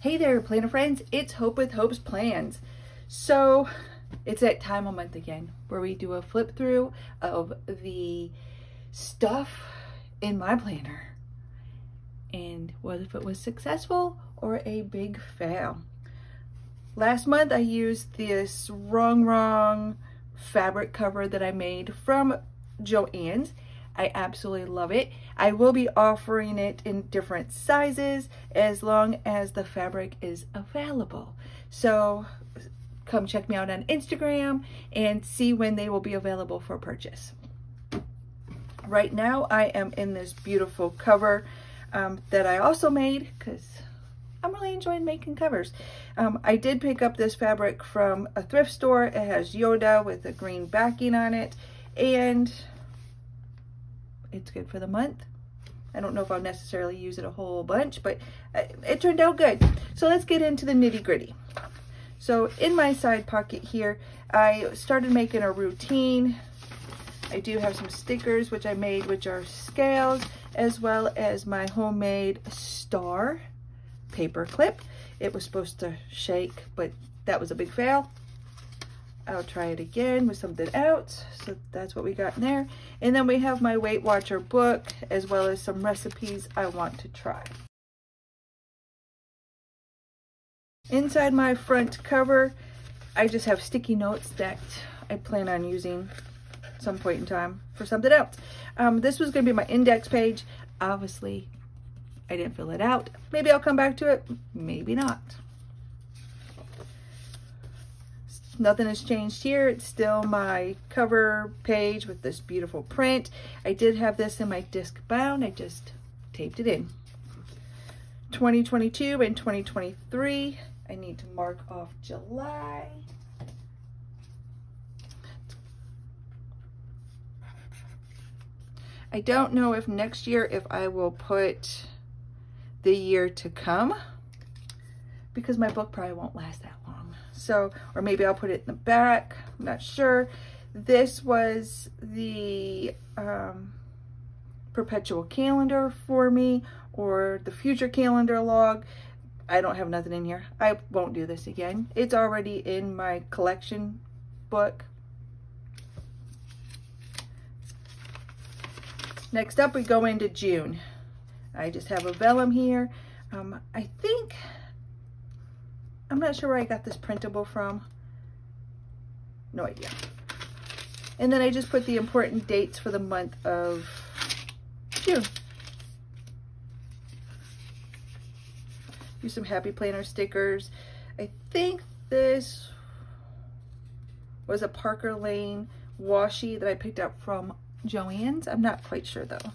Hey there, planner friends. It's Hope with Hope's Plans. So it's that time of month again where we do a flip through of the stuff in my planner and what if it was successful or a big fail. Last month I used this wrong wrong fabric cover that I made from Joann's I absolutely love it. I will be offering it in different sizes as long as the fabric is available. So come check me out on Instagram and see when they will be available for purchase. Right now I am in this beautiful cover um, that I also made because I'm really enjoying making covers. Um, I did pick up this fabric from a thrift store. It has Yoda with a green backing on it and it's good for the month. I don't know if I'll necessarily use it a whole bunch, but uh, it turned out good. So let's get into the nitty gritty. So in my side pocket here, I started making a routine. I do have some stickers, which I made, which are scales, as well as my homemade star paper clip. It was supposed to shake, but that was a big fail. I'll try it again with something else. So that's what we got in there. And then we have my Weight Watcher book as well as some recipes I want to try. Inside my front cover, I just have sticky notes that I plan on using some point in time for something else. Um, this was going to be my index page. Obviously, I didn't fill it out. Maybe I'll come back to it. Maybe not. Nothing has changed here. It's still my cover page with this beautiful print. I did have this in my disc bound. I just taped it in. 2022 and 2023. I need to mark off July. I don't know if next year if I will put the year to come because my book probably won't last that long. So, or maybe I'll put it in the back. I'm not sure. This was the um, perpetual calendar for me or the future calendar log. I don't have nothing in here. I won't do this again. It's already in my collection book. Next up, we go into June. I just have a vellum here. Um, I think I'm not sure where I got this printable from. No idea. And then I just put the important dates for the month of June. Use some Happy Planner stickers. I think this was a Parker Lane washi that I picked up from Joann's. I'm not quite sure though.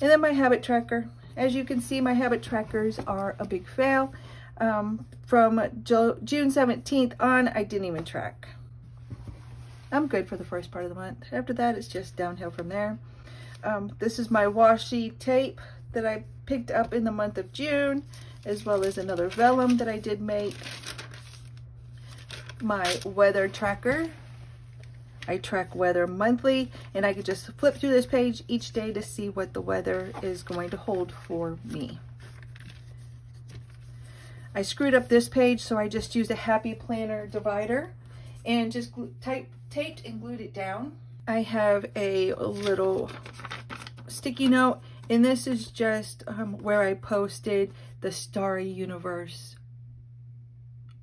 And then my habit tracker. As you can see, my habit trackers are a big fail. Um, from June 17th on, I didn't even track. I'm good for the first part of the month. After that, it's just downhill from there. Um, this is my washi tape that I picked up in the month of June, as well as another vellum that I did make. My weather tracker. I track weather monthly, and I could just flip through this page each day to see what the weather is going to hold for me. I screwed up this page, so I just used a Happy Planner divider and just type, taped and glued it down. I have a little sticky note, and this is just um, where I posted the Starry Universe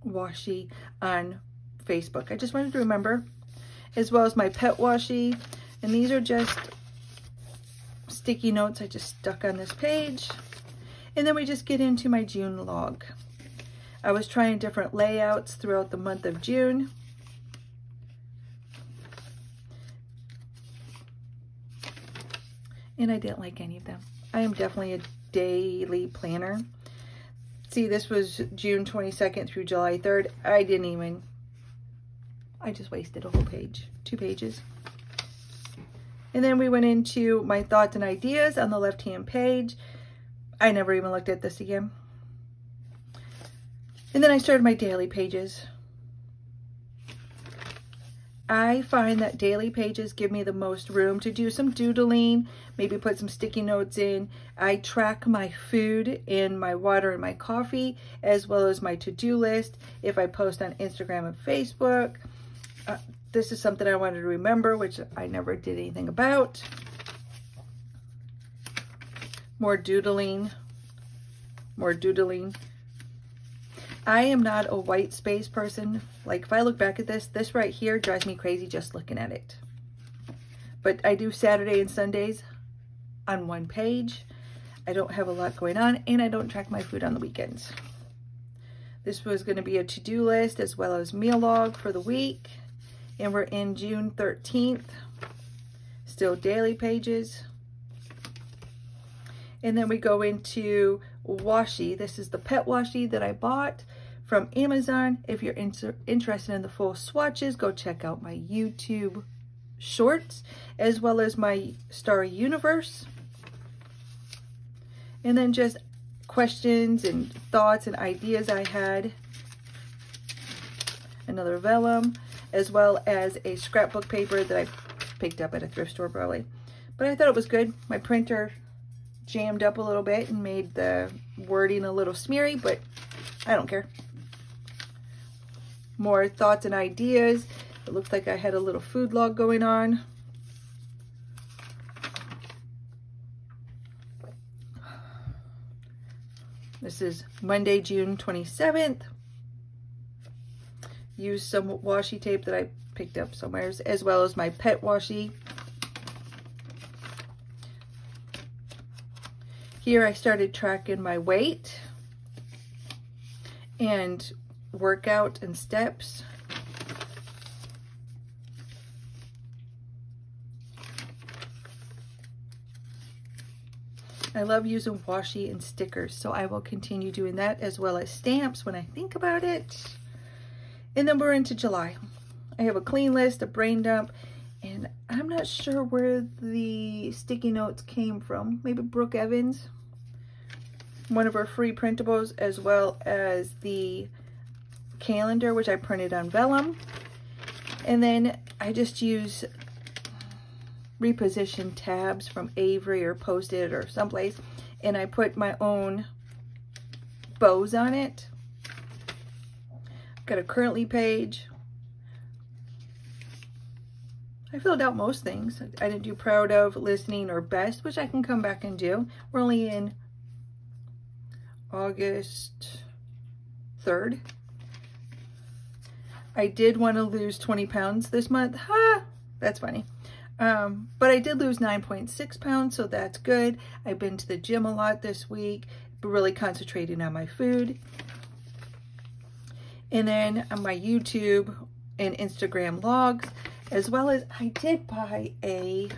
washi on Facebook. I just wanted to remember, as well as my pet washi. And these are just sticky notes I just stuck on this page. And then we just get into my June log. I was trying different layouts throughout the month of June. And I didn't like any of them. I am definitely a daily planner. See, this was June 22nd through July 3rd. I didn't even, I just wasted a whole page, two pages. And then we went into my thoughts and ideas on the left-hand page. I never even looked at this again. And then I started my daily pages. I find that daily pages give me the most room to do some doodling, maybe put some sticky notes in. I track my food and my water and my coffee, as well as my to-do list if I post on Instagram and Facebook. Uh, this is something I wanted to remember, which I never did anything about. More doodling, more doodling. I am not a white space person. Like if I look back at this, this right here drives me crazy just looking at it. But I do Saturday and Sundays on one page. I don't have a lot going on and I don't track my food on the weekends. This was going to be a to-do list as well as meal log for the week. And we're in June 13th. Still daily pages. And then we go into washi. This is the pet washi that I bought from Amazon. If you're inter interested in the full swatches, go check out my YouTube shorts as well as my Starry Universe. And then just questions and thoughts and ideas I had. Another vellum, as well as a scrapbook paper that I picked up at a thrift store probably. But I thought it was good. My printer jammed up a little bit and made the wording a little smeary, but I don't care. More thoughts and ideas. It looks like I had a little food log going on. This is Monday, June 27th. Use some washi tape that I picked up somewhere, as well as my pet washi. Here I started tracking my weight and workout and steps. I love using washi and stickers, so I will continue doing that as well as stamps when I think about it. And then we're into July. I have a clean list, a brain dump, and I'm not sure where the sticky notes came from. Maybe Brooke Evans one of her free printables as well as the calendar which I printed on vellum and then I just use reposition tabs from Avery or Post-it or someplace and I put my own bows on it. Got a currently page. I filled out most things. I didn't do proud of, listening, or best, which I can come back and do. We're only in August 3rd. I did want to lose 20 pounds this month. Ha! That's funny. Um, but I did lose 9.6 pounds, so that's good. I've been to the gym a lot this week, really concentrating on my food. And then on my YouTube and Instagram logs, as well as I did buy a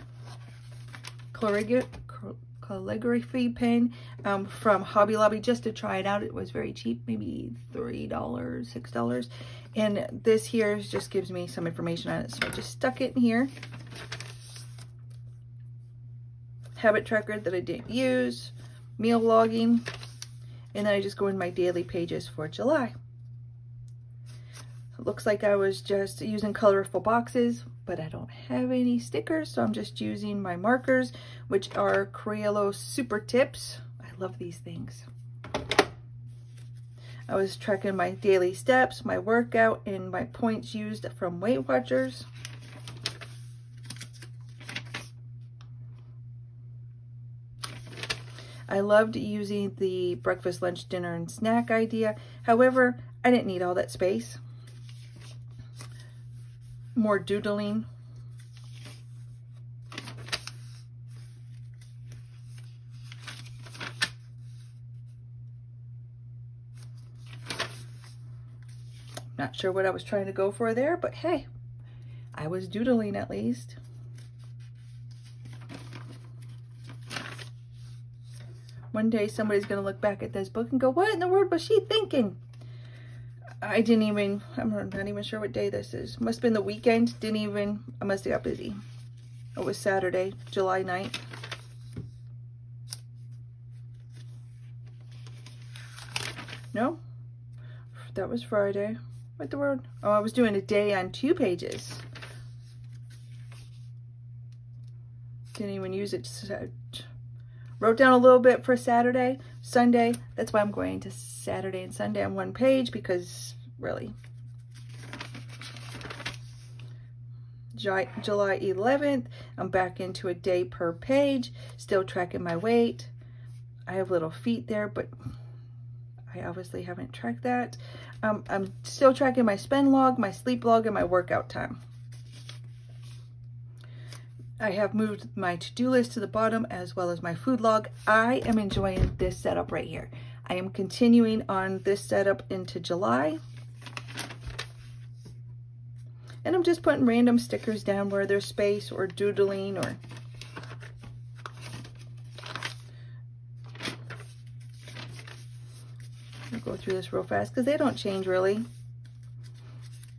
calligraphy pen um, from Hobby Lobby just to try it out. It was very cheap, maybe $3, $6. And this here just gives me some information on it. So I just stuck it in here. Habit tracker that I didn't use, meal logging, and then I just go in my daily pages for July. It looks like I was just using colorful boxes, but I don't have any stickers, so I'm just using my markers, which are Crayola Super Tips. I love these things. I was tracking my daily steps, my workout, and my points used from Weight Watchers. I loved using the breakfast, lunch, dinner, and snack idea. However, I didn't need all that space more doodling. Not sure what I was trying to go for there, but hey, I was doodling at least. One day somebody's going to look back at this book and go, what in the world was she thinking? I didn't even, I'm not even sure what day this is. Must have been the weekend. Didn't even, I must have got busy. It was Saturday, July 9th. No, that was Friday. What the word? Oh, I was doing a day on two pages. Didn't even use it. So wrote down a little bit for Saturday, Sunday. That's why I'm going to Saturday and Sunday on one page because really. July 11th, I'm back into a day per page, still tracking my weight. I have little feet there, but I obviously haven't tracked that. Um, I'm still tracking my spend log, my sleep log, and my workout time. I have moved my to-do list to the bottom as well as my food log. I am enjoying this setup right here. I am continuing on this setup into July. And I'm just putting random stickers down where there's space or doodling or I'll go through this real fast because they don't change really.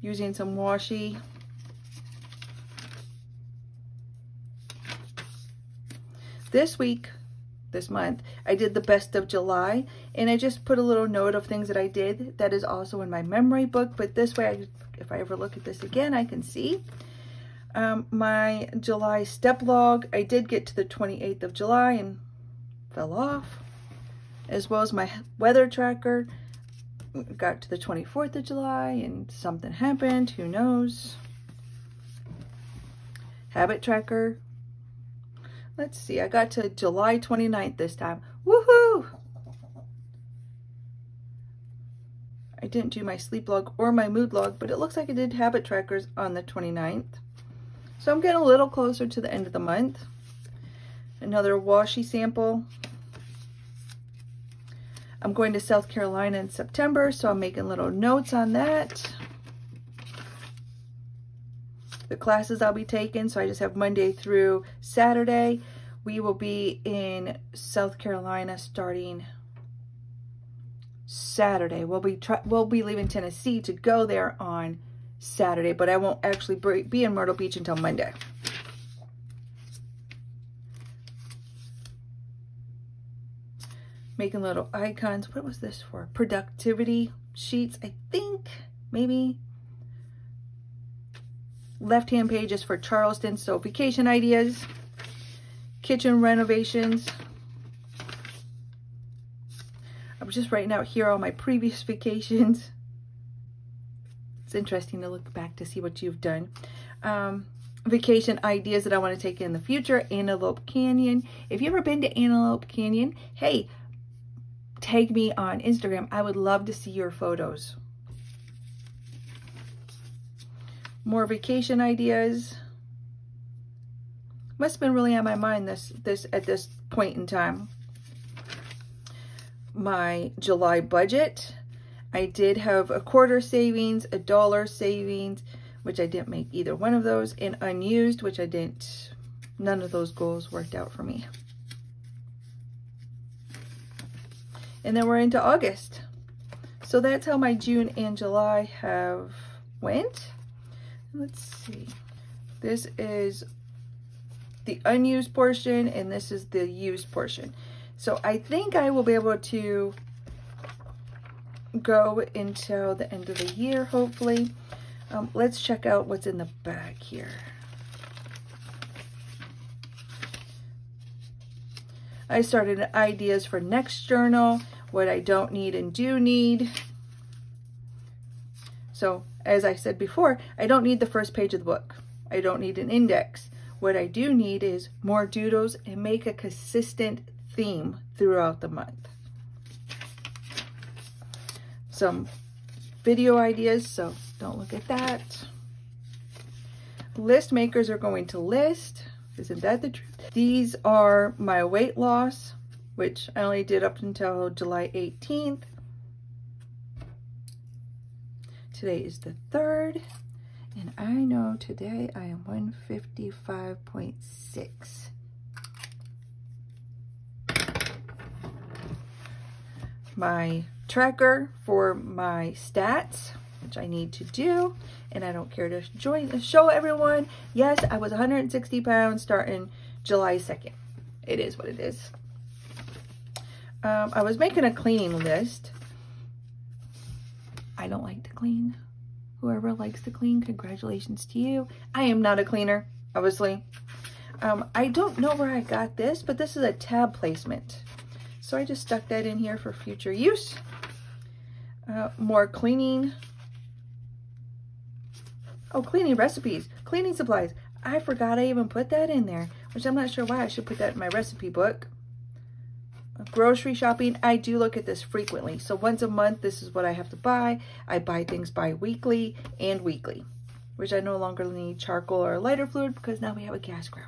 Using some washi. This week, this month, I did the best of July and I just put a little note of things that I did that is also in my memory book. But this way, I, if I ever look at this again, I can see. Um, my July step log, I did get to the 28th of July and fell off, as well as my weather tracker. Got to the 24th of July and something happened, who knows. Habit tracker, Let's see, I got to July 29th this time. Woohoo! I didn't do my sleep log or my mood log, but it looks like I did habit trackers on the 29th. So I'm getting a little closer to the end of the month. Another washi sample. I'm going to South Carolina in September, so I'm making little notes on that. The classes I'll be taking, so I just have Monday through Saturday. We will be in South Carolina starting Saturday. We'll be we'll be leaving Tennessee to go there on Saturday, but I won't actually be in Myrtle Beach until Monday. Making little icons. What was this for? Productivity sheets, I think. Maybe. Left-hand page is for Charleston, so vacation ideas kitchen renovations. I'm just writing out here all my previous vacations. It's interesting to look back to see what you've done. Um, vacation ideas that I want to take in the future. Antelope Canyon. If you've ever been to Antelope Canyon, hey, tag me on Instagram. I would love to see your photos. More vacation ideas must have been really on my mind this this at this point in time. My July budget, I did have a quarter savings, a dollar savings, which I didn't make either one of those, and unused, which I didn't, none of those goals worked out for me. And then we're into August. So that's how my June and July have went. Let's see. This is the unused portion and this is the used portion. So I think I will be able to go until the end of the year, hopefully. Um, let's check out what's in the bag here. I started ideas for next journal, what I don't need and do need. So as I said before, I don't need the first page of the book. I don't need an index. What I do need is more doodles and make a consistent theme throughout the month. Some video ideas, so don't look at that. List makers are going to list. Isn't that the truth? These are my weight loss, which I only did up until July 18th. Today is the 3rd. And I know today I am 155.6. My tracker for my stats, which I need to do, and I don't care to join show everyone. Yes, I was 160 pounds starting July 2nd. It is what it is. Um, I was making a cleaning list. I don't like to clean. Whoever likes to clean, congratulations to you. I am not a cleaner, obviously. Um, I don't know where I got this, but this is a tab placement. So I just stuck that in here for future use. Uh, more cleaning. Oh, cleaning recipes, cleaning supplies. I forgot I even put that in there, which I'm not sure why I should put that in my recipe book. Grocery shopping, I do look at this frequently. So once a month, this is what I have to buy. I buy things bi-weekly and weekly, which I no longer need charcoal or lighter fluid because now we have a gas grill.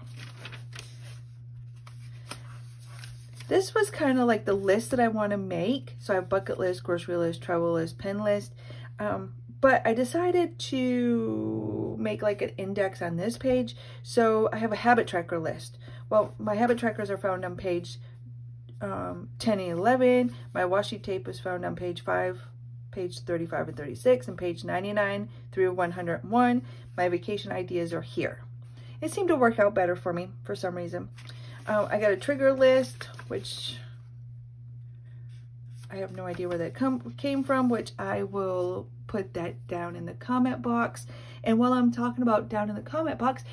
This was kind of like the list that I want to make. So I have bucket list, grocery list, travel list, pen list. Um, but I decided to make like an index on this page. So I have a habit tracker list. Well, my habit trackers are found on page um, 10 and 11. My washi tape was found on page 5, page 35 and 36, and page 99 through 101. My vacation ideas are here. It seemed to work out better for me for some reason. Um, I got a trigger list, which I have no idea where that come, came from, which I will put that down in the comment box. And while I'm talking about down in the comment box,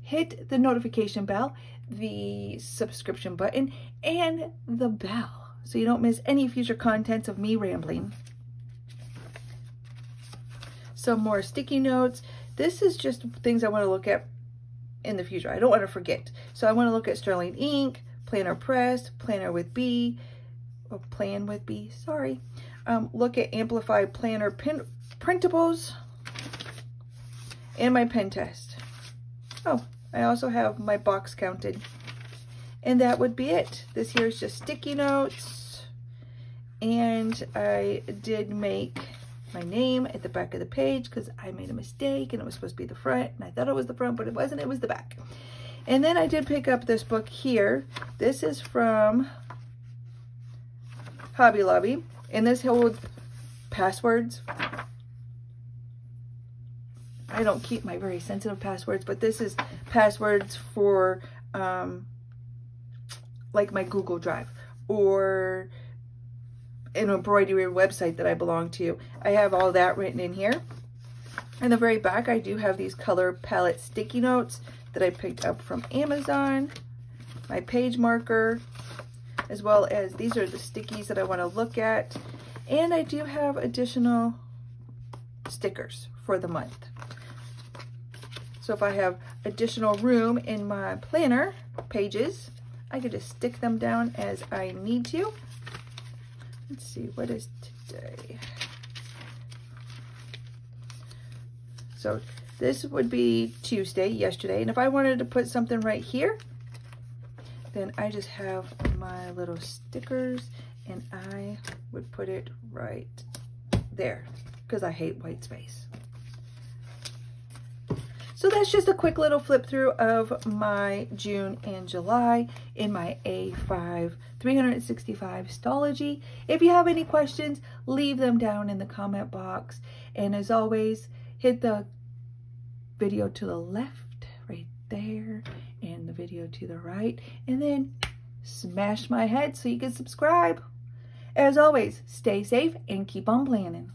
hit the notification bell, the subscription button, and the bell so you don't miss any future contents of me rambling. Some more sticky notes. This is just things I want to look at in the future. I don't want to forget. So I want to look at Sterling Ink, Planner Press, Planner with B, or Plan with B, sorry. Um, look at Amplify Planner pin printables and my pen test. Oh, I also have my box counted. And that would be it. This here is just sticky notes. And I did make my name at the back of the page because I made a mistake and it was supposed to be the front and I thought it was the front but it wasn't. It was the back. And then I did pick up this book here. This is from Hobby Lobby. And this holds passwords. I don't keep my very sensitive passwords but this is passwords for um, like my Google Drive or an embroidery website that I belong to. I have all that written in here. In the very back, I do have these color palette sticky notes that I picked up from Amazon, my page marker, as well as these are the stickies that I want to look at. And I do have additional stickers for the month. So if I have additional room in my planner pages, I can just stick them down as I need to. Let's see, what is today? So this would be Tuesday, yesterday. And if I wanted to put something right here, then I just have my little stickers and I would put it right there because I hate white space. So that's just a quick little flip through of my June and July in my A5 365 Stalogy. If you have any questions, leave them down in the comment box. And as always, hit the video to the left right there and the video to the right and then smash my head so you can subscribe. As always, stay safe and keep on planning.